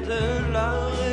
de la